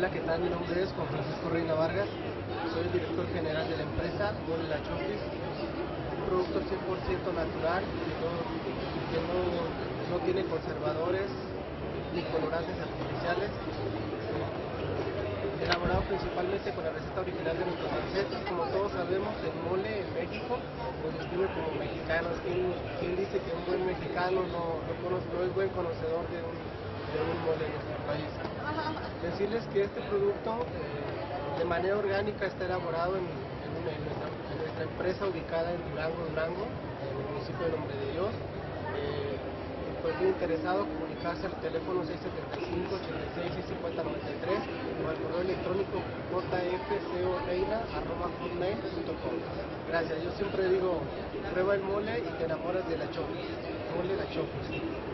Hola, ¿qué tal? Mi nombre es Juan Francisco Reina Vargas. Soy el director general de la empresa Mole La Chopis, un producto 100% natural que, no, no, tiene conservadores ni colorantes artificiales. Elaborado principalmente con la receta original de nuestros ancestros. Como todos sabemos, el mole en México nos describe como mexicanos. ¿Quién, quién dice que un buen mexicano no, no, no es buen conocedor de un, de un mole? Decirles que este producto eh, de manera orgánica está elaborado en, nuestra, empresa ubicada en Durango, Durango, en el municipio de Nombre de Dios. Eh, pues muy interesado, comunicarse al teléfono 675 86 50 93 o al correo electrónico jfcoreina.com. Gracias, yo siempre digo, prueba el mole y te enamoras de la chope. Mole la chope.